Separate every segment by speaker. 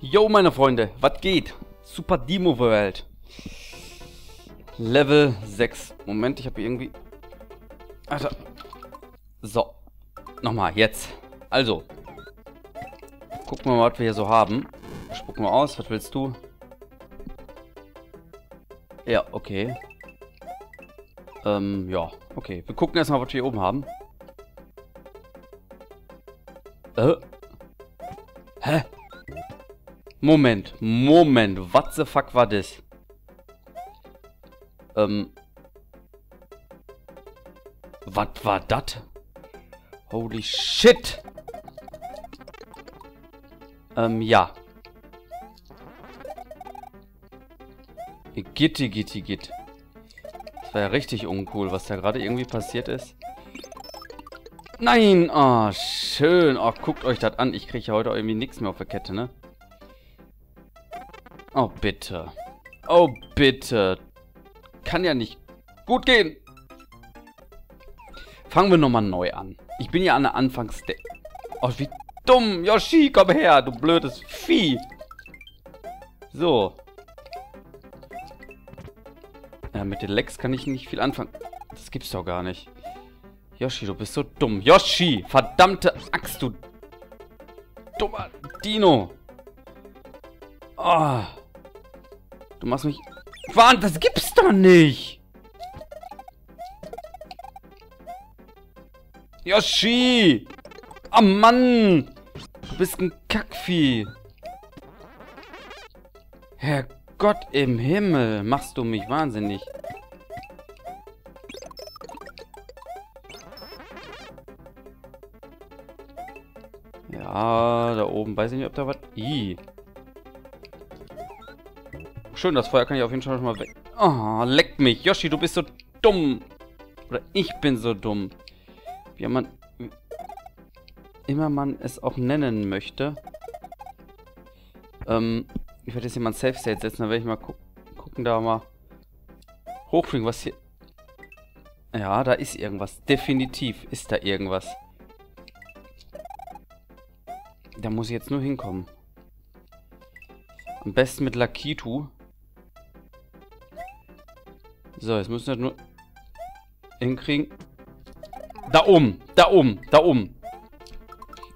Speaker 1: Yo, meine Freunde, was geht? Super Demo World. Level 6. Moment, ich habe irgendwie... Alter. So. Nochmal, jetzt. Also. Gucken wir mal, was wir hier so haben. Spucken wir aus. Was willst du? Ja, okay. Ähm, ja. Okay. Wir gucken erstmal, was wir hier oben haben. Äh? Moment, Moment, what the fuck war das? Ähm. Was war das? Holy shit! Ähm, ja. Gitti, gitti, git. Das war ja richtig uncool, was da gerade irgendwie passiert ist. Nein! Oh, schön. Oh, guckt euch das an. Ich kriege ja heute irgendwie nichts mehr auf der Kette, ne? Oh, bitte. Oh, bitte. Kann ja nicht gut gehen. Fangen wir nochmal neu an. Ich bin ja an der Anfangs... Oh, wie dumm. Yoshi, komm her, du blödes Vieh. So. Ja, mit den Lex kann ich nicht viel anfangen. Das gibt's doch gar nicht. Yoshi, du bist so dumm. Yoshi, verdammte Axt, du dummer Dino. Oh. Du machst mich... Wahn, das gibt's doch nicht! Yoshi! Oh Mann! Du bist ein Kackvieh. Herrgott im Himmel, machst du mich wahnsinnig. Ja, da oben weiß ich nicht, ob da was... Ih. Schön, das Feuer kann ich auf jeden Fall schon mal weg. Oh, leck mich. Yoshi, du bist so dumm. Oder ich bin so dumm. Wie man... Immer man es auch nennen möchte. Ähm, ich werde jetzt hier mal ein Safe State setzen. Dann werde ich mal gu gucken, da mal hochbringen, was hier... Ja, da ist irgendwas. Definitiv ist da irgendwas. Da muss ich jetzt nur hinkommen. Am besten mit Lakitu. So, jetzt müssen wir nur hinkriegen. Da oben, da oben, da oben.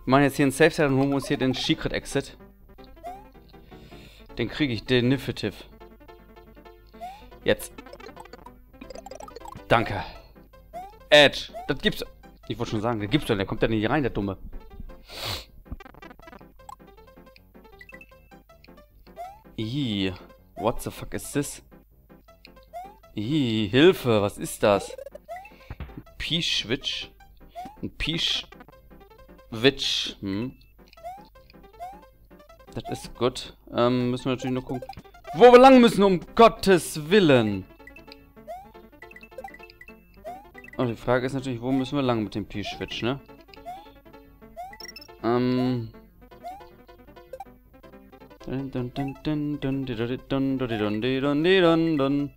Speaker 1: Wir machen jetzt hier einen Safe Side und holen uns hier den Secret Exit. Den kriege ich, den Definitive. Jetzt. Danke. Edge, das gibt's. Ich wollte schon sagen, das gibt's doch, der kommt ja nicht rein, der Dumme. Ih, what the fuck is this? Ih, Hilfe, was ist das? Ein Pischwitch? Ein Pischwitch, hm? Das ist gut. Ähm, müssen wir natürlich nur gucken, wo wir lang müssen, um Gottes Willen. Und die Frage ist natürlich, wo müssen wir lang mit dem Pischwitch, ne? Ähm... Dun dun dun dun dun dun dun dun dun dun dun dun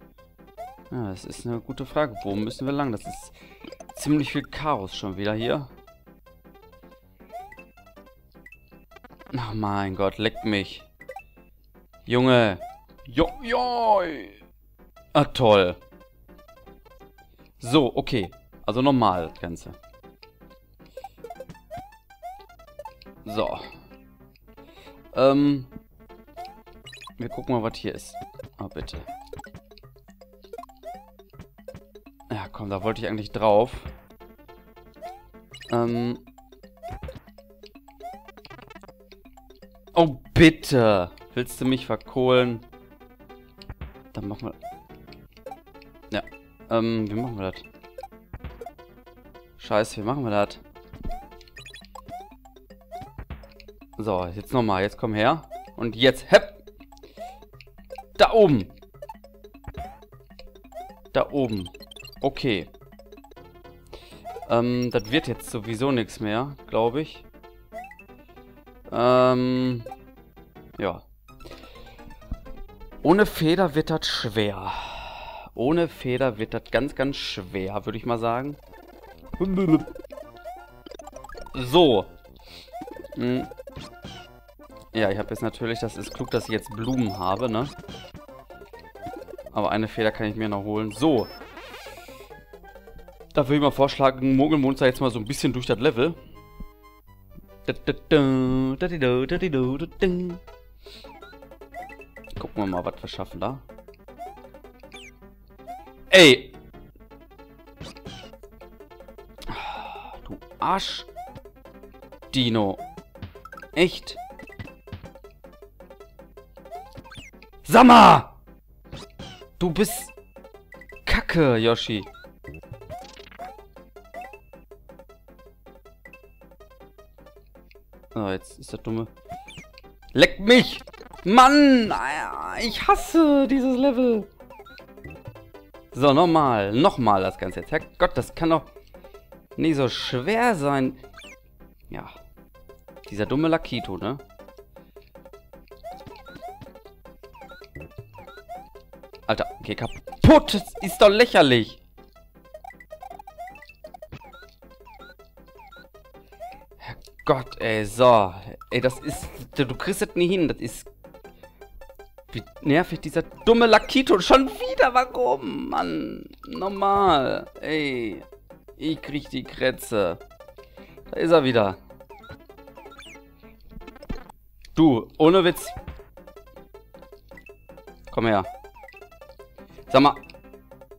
Speaker 1: ja, das ist eine gute Frage. Wo müssen wir lang? Das ist ziemlich viel Chaos schon wieder hier. Ach mein Gott, leck mich. Junge. Jo, jo. Ah, toll. So, okay. Also normal, Ganze. So. Ähm. Wir gucken mal, was hier ist. Oh, bitte. Komm, da wollte ich eigentlich drauf. Ähm. Oh, bitte. Willst du mich verkohlen? Dann machen wir... Ja. Ähm, wie machen wir das? Scheiße, wie machen wir das? So, jetzt nochmal. Jetzt komm her. Und jetzt, hepp! Da oben! Da oben. Okay. Ähm, das wird jetzt sowieso nichts mehr, glaube ich. Ähm, ja. Ohne Feder wird das schwer. Ohne Feder wird das ganz, ganz schwer, würde ich mal sagen. So. Hm. Ja, ich habe jetzt natürlich, das ist klug, dass ich jetzt Blumen habe, ne? Aber eine Feder kann ich mir noch holen. So. Da würde ich mal vorschlagen, mogeln wir jetzt mal so ein bisschen durch das Level. Gucken wir mal, was wir schaffen da. Ey! Du Arsch! Dino. Echt? Sammer! Du bist... Kacke, Yoshi. Jetzt ist der dumme... Leck mich! Mann! Ich hasse dieses Level. So, nochmal. Nochmal das Ganze jetzt. Herrgott, das kann doch nicht so schwer sein. Ja. Dieser dumme Lakito, ne? Alter, okay, kaputt. Das ist doch lächerlich. Herrgott, ey, so. Ey, das ist... Du kriegst das nie hin. Das ist... Wie nervig dieser dumme Lakito. Schon wieder, warum? Mann, normal. Ey, ich krieg die Krätze. Da ist er wieder. Du, ohne Witz. Komm her. Sag mal.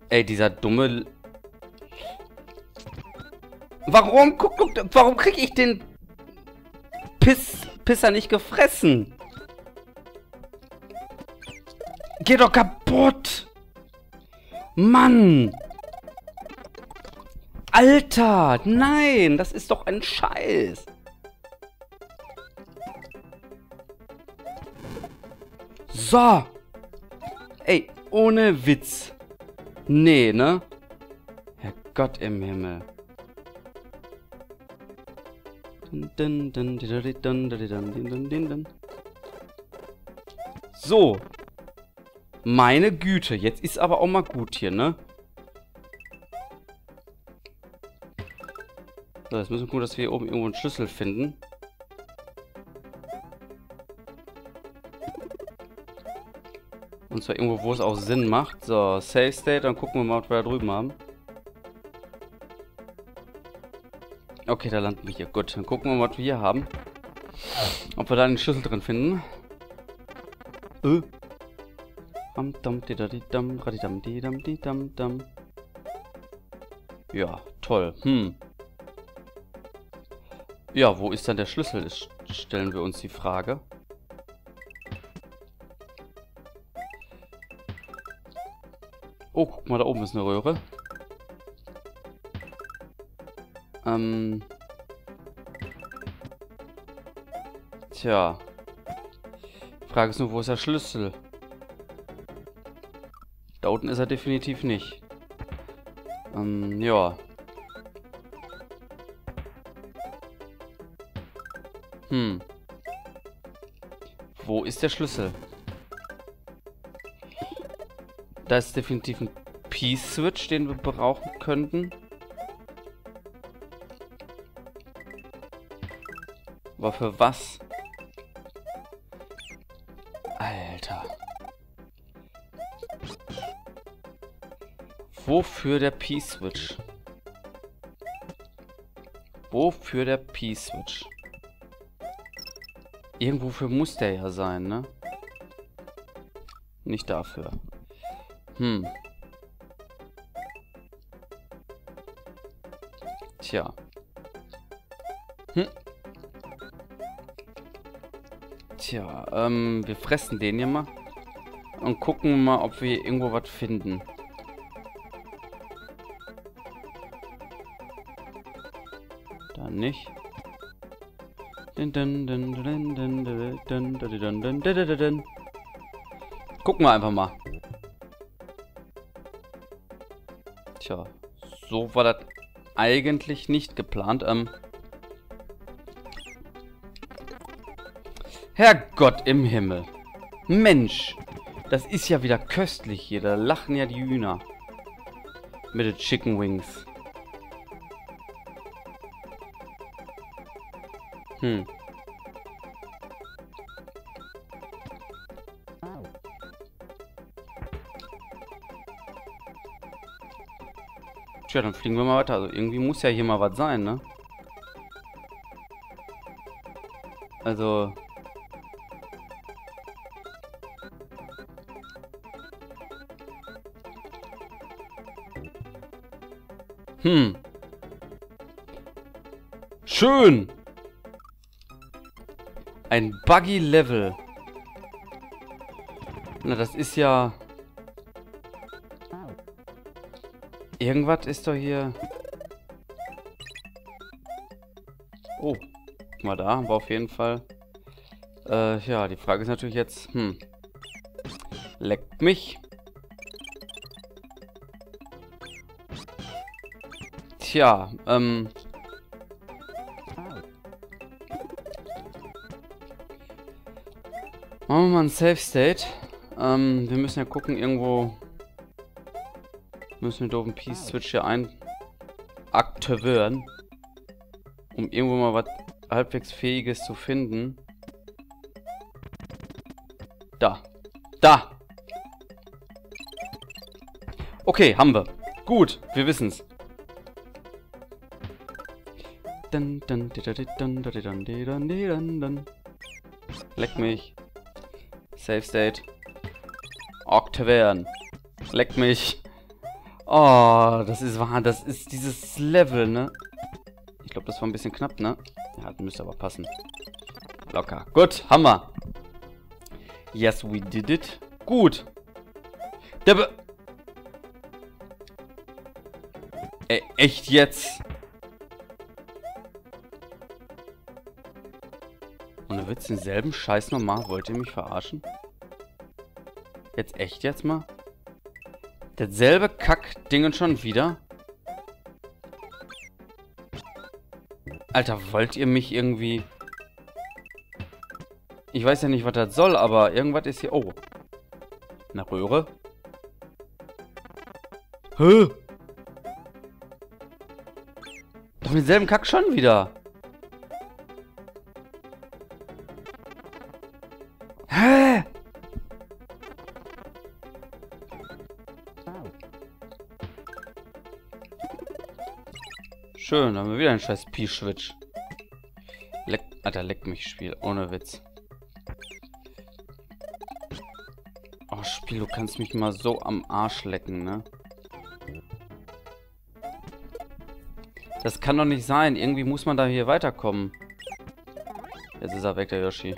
Speaker 1: Ey, dieser dumme... Warum? Guck, guck, warum krieg ich den Piss, Pisser nicht gefressen? Geh doch kaputt! Mann! Alter! Nein! Das ist doch ein Scheiß! So! Ey, ohne Witz. Nee, ne? Herrgott im Himmel. So. Meine Güte, jetzt ist aber auch mal gut hier, ne? So, jetzt müssen wir gucken, dass wir hier oben irgendwo einen Schlüssel finden. Und zwar irgendwo, wo es auch Sinn macht. So, Save State, dann gucken wir mal, was wir da drüben haben. Okay, da landen wir hier. Gut, dann gucken wir mal, was wir hier haben. Ob wir da einen Schlüssel drin finden. Äh. Ja, toll. Hm. Ja, wo ist dann der Schlüssel? Ist, stellen wir uns die Frage. Oh, guck mal, da oben ist eine Röhre. Ähm. Tja. Frage ist nur, wo ist der Schlüssel? Da unten ist er definitiv nicht. Ähm, ja. Hm. Wo ist der Schlüssel? Da ist definitiv ein P-Switch, den wir brauchen könnten. Aber für was? Alter. Wofür der P-Switch? Wofür der P-Switch? Irgendwofür muss der ja sein, ne? Nicht dafür. Hm. Tja. Hm. Tja, ähm, wir fressen den hier mal. Und gucken mal, ob wir irgendwo was finden. Da nicht. Gucken wir einfach mal. Tja, so war das eigentlich nicht geplant. Ähm Herrgott im Himmel. Mensch, das ist ja wieder köstlich hier. Da lachen ja die Hühner. Mit den Chicken Wings. Hm. Tja, dann fliegen wir mal weiter. Also irgendwie muss ja hier mal was sein, ne? Also, Hm. Schön. Ein Buggy-Level. Na, das ist ja... Irgendwas ist doch hier... Oh. Guck mal, da wir auf jeden Fall... Äh, ja, die Frage ist natürlich jetzt... Hm. Leckt mich. Tja, ähm... Machen wir mal ein Safe State. Ähm, wir müssen ja gucken, irgendwo müssen wir doofen Peace Switch hier ein aktivieren. Um irgendwo mal was halbwegs Fähiges zu finden. Da. Da! Okay, haben wir. Gut, wir wissen's. Leck mich. Safe State. Octavian. Leck mich. Oh, das ist wahr. Das ist dieses Level, ne? Ich glaube, das war ein bisschen knapp, ne? Ja, das müsste aber passen. Locker. Gut, Hammer. Yes, we did it. Gut. Der Be Ey, echt jetzt? Ohne Witz, denselben Scheiß nochmal. Wollt ihr mich verarschen? Jetzt echt jetzt mal? Dasselbe Kack-Ding schon wieder? Alter, wollt ihr mich irgendwie... Ich weiß ja nicht, was das soll, aber irgendwas ist hier... Oh. Eine Röhre? Hä? Doch denselben Kack schon wieder. Schön, haben wir wieder einen scheiß P-Switch. Leck, Alter, leck mich, Spiel. Ohne Witz. Oh, Spiel, du kannst mich mal so am Arsch lecken, ne? Das kann doch nicht sein. Irgendwie muss man da hier weiterkommen. Jetzt ist er weg, der Yoshi.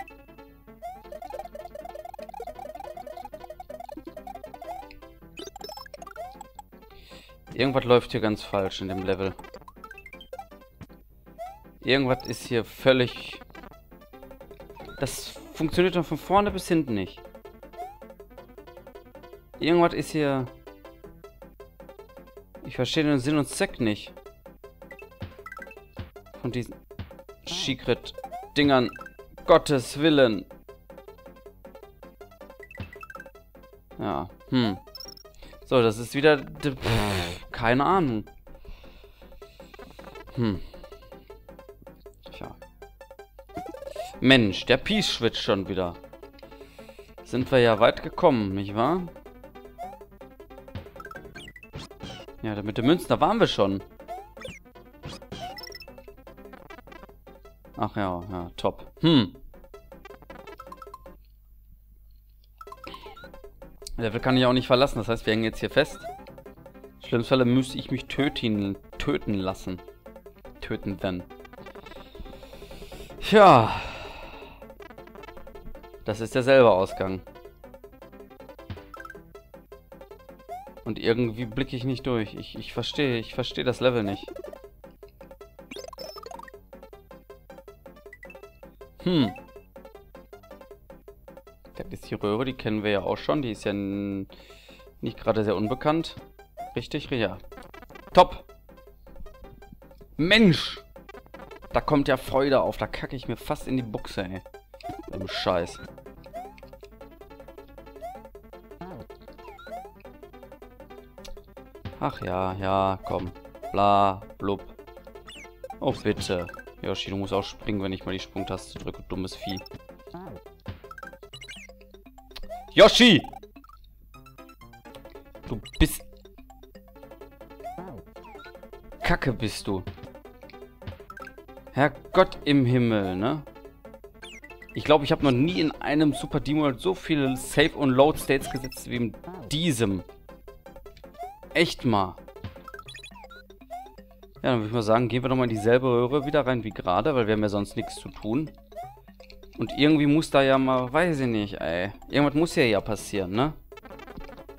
Speaker 1: Irgendwas läuft hier ganz falsch in dem Level. Irgendwas ist hier völlig... Das funktioniert doch von vorne bis hinten nicht. Irgendwas ist hier... Ich verstehe den Sinn und Zweck nicht. Von diesen Secret-Dingern. Gottes Willen. Ja, hm. So, das ist wieder... Pff, keine Ahnung. Hm. Mensch, der Peace Switch schon wieder. Sind wir ja weit gekommen, nicht wahr? Ja, mit den Münzen, da waren wir schon. Ach ja, ja, top. Hm. Level kann ich auch nicht verlassen, das heißt, wir hängen jetzt hier fest. Schlimmsfälle müsste ich mich töten, töten lassen. Töten dann. Tja. Das ist derselbe Ausgang. Und irgendwie blicke ich nicht durch. Ich, ich verstehe, ich verstehe das Level nicht. Hm. Das ist die Röhre, die kennen wir ja auch schon. Die ist ja nicht gerade sehr unbekannt. Richtig, ja. Top. Mensch. Da kommt ja Freude auf. Da kacke ich mir fast in die Buchse, ey. Im Scheiß. Ach ja, ja, komm. Bla, blub. Oh, bitte. Yoshi, du musst auch springen, wenn ich mal die Sprungtaste drücke, dummes Vieh. Yoshi! Du bist... Kacke bist du. Herrgott im Himmel, ne? Ich glaube, ich habe noch nie in einem Super Demo so viele Save- und Load-States gesetzt wie in diesem. Echt mal. Ja, dann würde ich mal sagen, gehen wir doch mal in dieselbe Röhre wieder rein wie gerade, weil wir haben ja sonst nichts zu tun. Und irgendwie muss da ja mal, weiß ich nicht, ey. Irgendwas muss ja ja passieren, ne?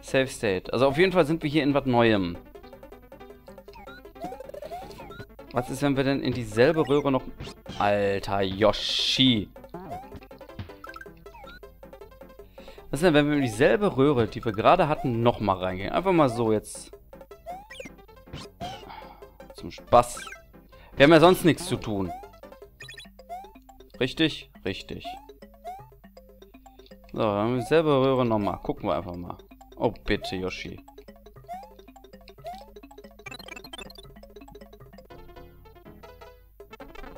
Speaker 1: Safe State. Also auf jeden Fall sind wir hier in was Neuem. Was ist, wenn wir denn in dieselbe Röhre noch... Alter Yoshi. Was ist denn, wenn wir in dieselbe Röhre, die wir gerade hatten, nochmal reingehen? Einfach mal so jetzt. Zum Spaß. Wir haben ja sonst nichts zu tun. Richtig? Richtig. So, dann haben wir dieselbe Röhre nochmal. Gucken wir einfach mal. Oh, bitte, Yoshi.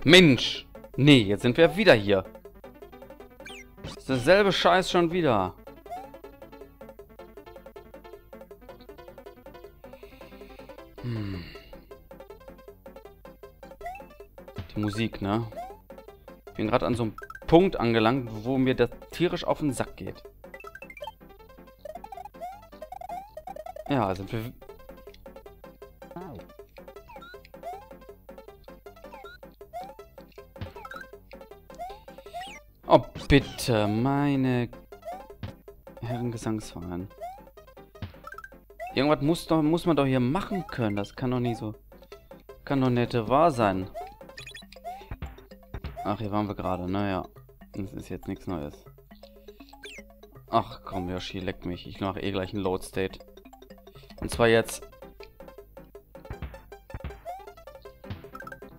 Speaker 1: Mensch! Nee, jetzt sind wir wieder hier. ist derselbe Scheiß schon wieder. Musik, ne? Ich bin gerade an so einem Punkt angelangt, wo mir das tierisch auf den Sack geht. Ja, sind wir... Oh, bitte, meine Herrengesangsverein. Irgendwas muss, doch, muss man doch hier machen können. Das kann doch nicht so... Kann doch nicht wahr sein. Ach, hier waren wir gerade. Naja. Das ist jetzt nichts Neues. Ach komm, Yoshi, leck mich. Ich mache eh gleich einen Load State. Und zwar jetzt...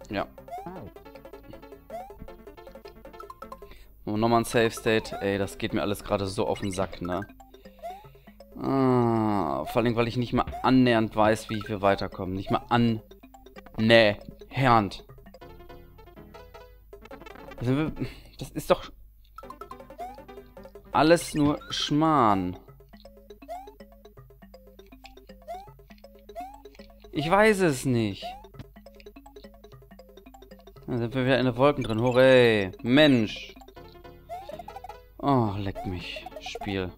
Speaker 1: Ja. Und nochmal ein Save State. Ey, das geht mir alles gerade so auf den Sack, ne? Ah, vor allem, weil ich nicht mal annähernd weiß, wie wir weiterkommen. Nicht mal annähernd. Also, das ist doch alles nur Schmarrn. Ich weiß es nicht. Da sind wir wieder in den Wolken drin. Hooray. Mensch. Oh, leck mich. Spiel.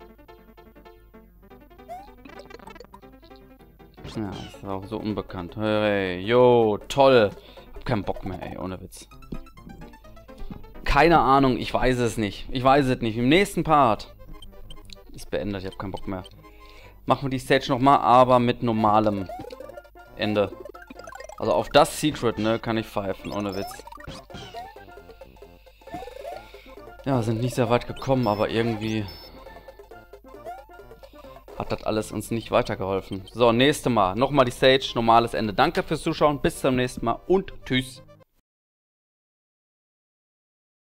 Speaker 1: Ja, das ist auch so unbekannt. Hey, yo, toll. Hab keinen Bock mehr, ey, ohne Witz. Keine Ahnung, ich weiß es nicht. Ich weiß es nicht. Im nächsten Part ist beendet, ich hab keinen Bock mehr. Machen wir die Stage nochmal, aber mit normalem Ende. Also auf das Secret, ne, kann ich pfeifen, ohne Witz. Ja, sind nicht sehr weit gekommen, aber irgendwie hat das alles uns nicht weitergeholfen. So, nächste Mal. Nochmal die Stage, normales Ende. Danke fürs Zuschauen, bis zum nächsten Mal und tschüss.